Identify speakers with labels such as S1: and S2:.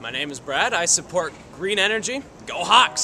S1: My name is Brad. I support green energy. Go Hawks!